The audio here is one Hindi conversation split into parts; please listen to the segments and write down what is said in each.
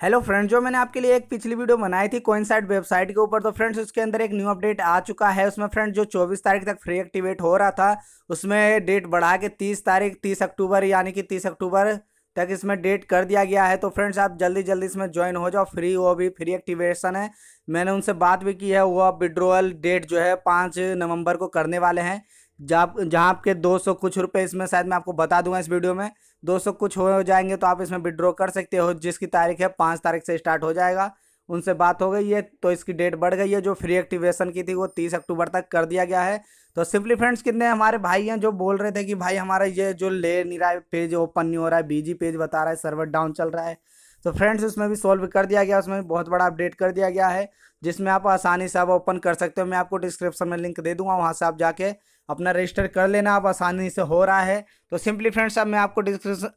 हेलो फ्रेंड्स जो मैंने आपके लिए एक पिछली वीडियो बनाई थी कोइनसाइड वेबसाइट के ऊपर तो फ्रेंड्स उसके अंदर एक न्यू अपडेट आ चुका है। उसमें फ्रेंड्स जो 24 तारीख तक फ्री एक्टिवेट हो रहा था, उसमें डेट बढ़ा के 30 तारीख 30 अक्टूबर, यानी कि 30 अक्टूबर तक इसमें डेट कर दिया गया है। तो फ्रेंड्स आप जल्दी जल्दी इसमें ज्वाइन हो जाओ। फ्री वो भी फ्री एक्टिवेशन है। मैंने उनसे बात भी की है, वो अब विड्रोअल डेट जो है, पाँच नवंबर को करने वाले हैं। जहाँ जहाँ आपके दो सौ कुछ रुपए इसमें शायद मैं आपको बता दूँगा इस वीडियो में, दो सौ कुछ हो जाएँगे तो आप इसमें विड्रॉ कर सकते हो, जिसकी तारीख है पाँच तारीख से स्टार्ट हो जाएगा। उनसे बात हो गई है तो इसकी डेट बढ़ गई है, जो फ्री एक्टिवेशन की थी वो तीस अक्टूबर तक कर दिया गया है। तो सिंपली फ्रेंड्स कितने हमारे भाई हैं जो बोल रहे थे कि भाई हमारा ये जो ले नहीं रहा है पेज ओपन नहीं हो रहा है बीजी पेज बता रहा है सर्वर डाउन चल रहा है। तो फ्रेंड्स उसमें भी सॉल्व कर दिया गया, उसमें भी बहुत बड़ा अपडेट कर दिया गया है, जिसमें आप आसानी से आप ओपन कर सकते हो। मैं आपको डिस्क्रिप्शन में लिंक दे दूँगा, वहाँ से आप जाके अपना रजिस्टर कर लेना आप आसानी से हो रहा है। तो सिंपली फ्रेंड्स, अब मैं आपको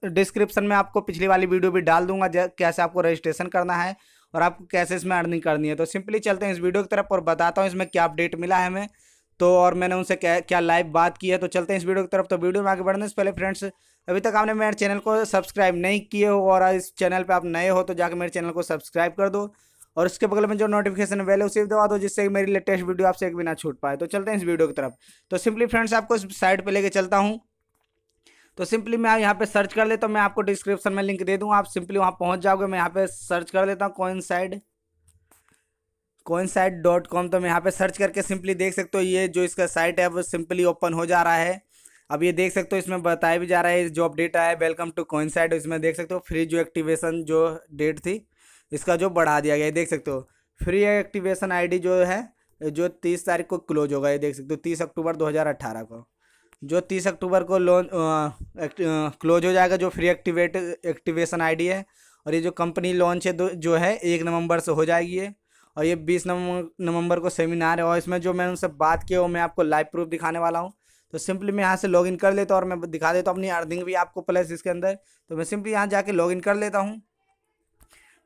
डिस्क्रिप्शन में आपको पिछली वाली वीडियो भी डाल दूँगा कैसे आपको रजिस्ट्रेशन करना है और आपको कैसे इसमें अर्निंग करनी है। तो सिंपली चलते हैं इस वीडियो की तरफ़ और बताता हूँ इसमें क्या अपडेट मिला है हमें। तो और मैंने उनसे क्या क्या लाइव बात की है तो चलते हैं इस वीडियो की तरफ़। तो वीडियो में आगे बढ़ने से पहले फ्रेंड्स अभी तक आपने मेरे चैनल को सब्सक्राइब नहीं किए हो और इस चैनल पर आप नए हो तो जाकर मेरे चैनल को सब्सक्राइब कर दो। और उसके बगल में जो नोटिफिकेशन बेल है, उसे भी दबा दो, जिससे कि मेरी लेटेस्ट वीडियो आपसे एक भी ना छूट पाए। तो चलते हैं इस वीडियो की तरफ़। तो सिंपली फ्रेंड्स आपको इस साइड पर लेके चलता हूँ। तो सिंपली मैं यहाँ पे सर्च कर लेता हूँ, मैं आपको डिस्क्रिप्शन में लिंक दे दूँगा आप सिंपली वहाँ पहुँच जाओगे, मैं यहाँ पे सर्च कर लेता हूँ, कौन side coin site dot com तो मैं यहाँ पे सर्च करके सिंपली देख सकते हो, ये जो इसका साइट है, वो सिंपली ओपन हो जा रहा है। अब ये देख सकते हो, इसमें बताया भी जा रहा है जो अपडेट आया है वेलकम टू कोइन साइट इसमें देख सकते हो फ्री जो एक्टिवेशन जो डेट थी, इसका जो बढ़ा दिया गया है देख सकते हो। फ्री एक्टिवेशन आईडी जो है, जो तीस तारीख को क्लोज होगा, ये देख सकते हो, तीस अक्टूबर दो को। जो तीस अक्टूबर को लोन क्लोज हो जाएगा, जो फ्री एक्टिवेट एक्टिवेशन आईडी है, और ये जो कंपनी लॉन्च है जो है, एक नवंबर से हो जाएगी ये। और ये बीस नवंबर को सेमिनार है और इसमें जो मैंने उनसे बात की वो मैं आपको लाइव प्रूफ दिखाने वाला हूँ। तो सिंपली मैं यहाँ से लॉगिन कर लेता हूँ और मैं दिखा देता हूँ अपनी अर्निंग भी आपको प्लस इसके अंदर। तो मैं सिंपली यहाँ जाके लॉगिन कर लेता हूँ।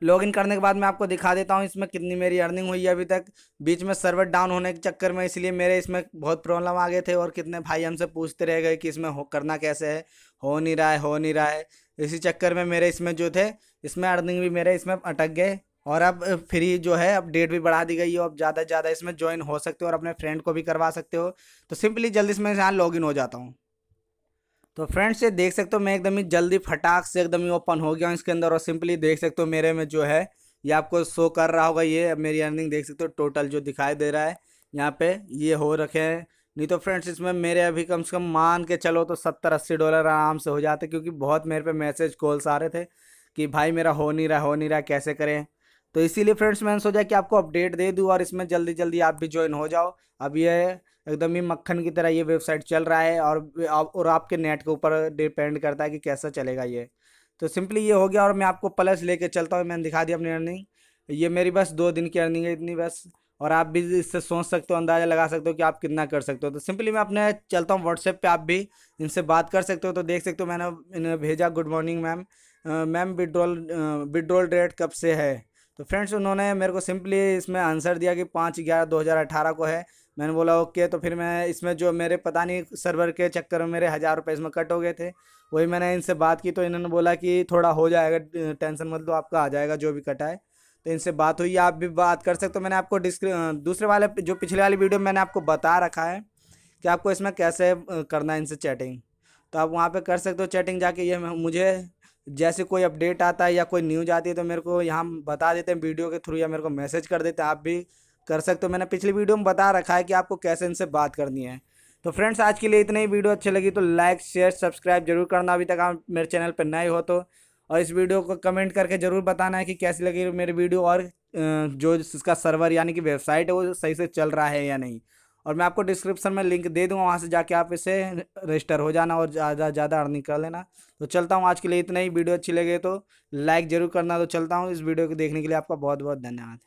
लॉगिन करने के बाद मैं आपको दिखा देता हूँ इसमें कितनी मेरी अर्निंग हुई है अभी तक। बीच में सर्वर डाउन होने के चक्कर में इसलिए मेरे इसमें बहुत प्रॉब्लम आ गए थे और कितने भाई हमसे पूछते रह गए कि इसमें हो, करना कैसे है? हो नहीं रहा है, हो नहीं रहा है। इसी चक्कर में मेरे इसमें जो थे, इसमें अर्निंग भी मेरे इसमें अटक गए। और अब फ्री जो है, अब डेट भी बढ़ा दी गई है, अब ज़्यादा से ज़्यादा इसमें ज्वाइन हो सकते हो और अपने फ्रेंड को भी करवा सकते हो। तो सिंपली जल्दी से मैं यहाँ लॉग इन हो जाता हूँ। तो फ्रेंड्स ये देख सकते हो मैं एकदम ही जल्दी फटाक से एकदम ही ओपन हो गया हूँ इसके अंदर और सिंपली देख सकते हो मेरे में जो है, ये आपको शो कर रहा होगा ये। मेरी अर्निंग देख सकते हो टोटल जो दिखाई दे रहा है, यहाँ पे ये हो रखे हैं। नहीं तो फ्रेंड्स इसमें मेरे अभी कम से कम मान के चलो तो सत्तर अस्सी डॉलर आराम से हो जाते क्योंकि बहुत मेरे पे मैसेज कॉल्स आ रहे थे कि भाई मेरा हो नहीं रहा, हो नहीं रहा, कैसे करें? तो इसीलिए फ्रेंड्स मैंने सोचा कि आपको अपडेट दे दूँ और इसमें जल्दी जल्दी आप भी ज्वाइन हो जाओ। अब ये एकदम ही मक्खन की तरह ये वेबसाइट चल रहा है और और आपके नेट के ऊपर डिपेंड करता है कि कैसा चलेगा ये। तो सिंपली ये हो गया और मैं आपको प्लस लेके चलता हूँ। मैंने दिखा दिया अपनी अर्निंग ये मेरी बस दो दिन की अर्निंग है इतनी बस। और आप भी इससे सोच सकते हो, अंदाज़ा लगा सकते हो कि आप कितना कर सकते हो। तो सिंपली मैं अपने चलता हूँ व्हाट्सएप पे, आप भी इनसे बात कर सकते हो। तो देख सकते हो मैंने इन्हें भेजा good morning ma'am ma'am withdrawal withdrawal rate कब से है? तो फ्रेंड्स उन्होंने मेरे को सिंपली इसमें आंसर दिया कि पाँच ग्यारह दो हज़ार अठारह को है। मैंने बोला, ओके। तो फिर मैं इसमें जो मेरे पता नहीं सर्वर के चक्कर में मेरे हज़ार रुपये इसमें कट हो गए थे। वही मैंने इनसे बात की तो इन्होंने बोला कि थोड़ा हो जाएगा, टेंशन मत लो, आपका आ जाएगा जो भी कटा है। तो इनसे बात हुई, आप भी बात कर सकते हो। मैंने आपको डिस्क्रि, दूसरे वाले जो पिछले वाली वीडियो मैंने आपको बता रखा है कि आपको इसमें कैसे करना है इनसे चैटिंग तो आप वहाँ पे कर सकते हो चैटिंग जाके ये मुझे जैसे कोई अपडेट आता है या कोई न्यूज़ आती है तो मेरे को यहाँ बता देते हैं वीडियो के थ्रू या मेरे को मैसेज कर देते हैं, आप भी कर सकते हो। मैंने पिछली वीडियो में बता रखा है कि आपको कैसे इनसे बात करनी है। तो फ्रेंड्स, आज के लिए इतनी ही। वीडियो अच्छी लगी तो लाइक, शेयर, सब्सक्राइब ज़रूर करना। अभी तक आप मेरे चैनल पर नए हो तो और इस वीडियो को कमेंट करके ज़रूर बताना है कि कैसी लगी मेरी वीडियो और जो इसका सर्वर यानी कि वेबसाइट है वो सही से चल रहा है या नहीं। और मैं आपको डिस्क्रिप्शन में लिंक दे दूँगा, वहाँ से जाके आप इसे रजिस्टर हो जाना और ज़्यादा ज़्यादा अर्निंग कर लेना। तो चलता हूँ, आज के लिए इतना ही। वीडियो अच्छी लगे तो लाइक ज़रूर करना। तो चलता हूँ, इस वीडियो को देखने के लिए आपका बहुत बहुत धन्यवाद।